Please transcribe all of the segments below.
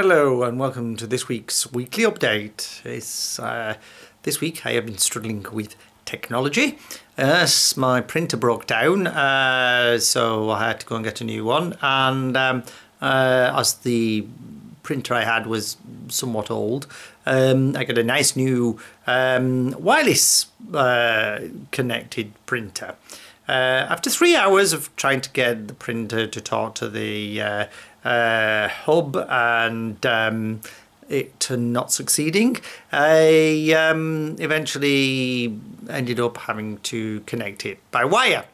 Hello and welcome to this week's weekly update. It's, uh, this week I have been struggling with technology. My printer broke down, uh, so I had to go and get a new one. And um, uh, as the printer I had was somewhat old, um, I got a nice new um, wireless uh, connected printer. Uh, after three hours of trying to get the printer to talk to the uh, uh, hub and um, it not succeeding, I um, eventually ended up having to connect it by wire.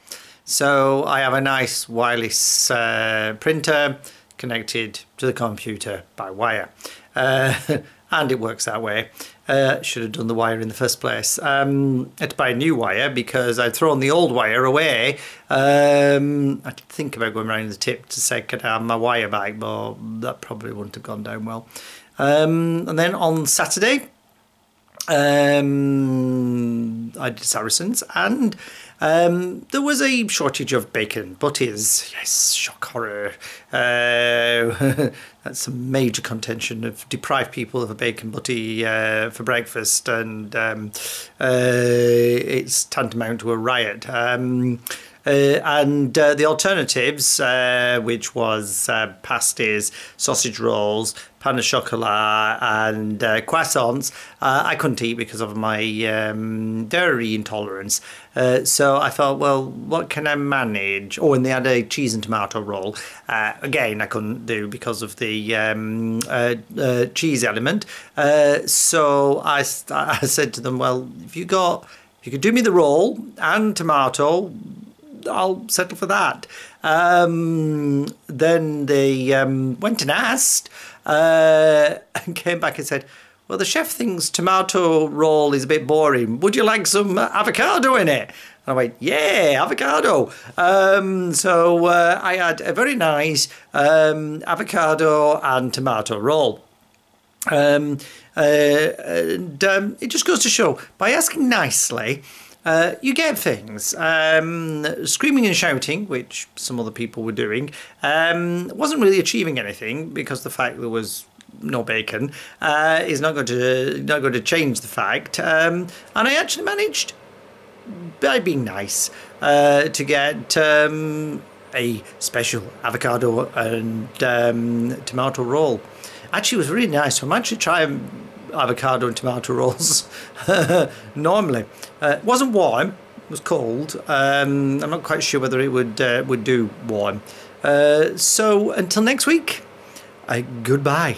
So I have a nice wireless uh, printer connected to the computer by wire. Uh, and it works that way. Uh, should have done the wire in the first place. Um, I had to buy a new wire because I'd thrown the old wire away. Um, I did think about going around the tip to say, could I have my wire back? But that probably wouldn't have gone down well. Um, and then on Saturday, um, I did Saracens, and um, there was a shortage of bacon butties. Yes, shock horror. Uh, that's a major contention of deprive people of a bacon butty uh, for breakfast, and um, uh, it's tantamount to a riot. Um, and uh, the alternatives, uh, which was uh, pasties, sausage rolls, pain au chocolat, and uh, croissants, uh, I couldn't eat because of my um, dairy intolerance. so I thought, well, what can I manage? Oh, and they had a cheese and tomato roll. again, I couldn't do because of the um, cheese element. so I, I said to them, well, if you got, if you could do me the roll and tomato, I'll settle for that. Um, then they um, went and asked uh, and came back and said, well, the chef thinks tomato roll is a bit boring. Would you like some avocado in it? And I went, yeah, avocado. Um, so uh, I had a very nice um, avocado and tomato roll. Um, uh, and um, it just goes to show by asking nicely, uh, you get things. Um, screaming and shouting, which some other people were doing, um, wasn't really achieving anything because the fact there was no bacon uh, is not going to not going to change the fact. Um, and I actually managed by being nice uh, to get um, a special avocado and um, tomato roll. Actually, was really nice. So I'm actually trying avocado and tomato rolls normally. Uh, it wasn't warm, it was cold. Um, I'm not quite sure whether it would uh, would do warm. Uh, so until next week, goodbye.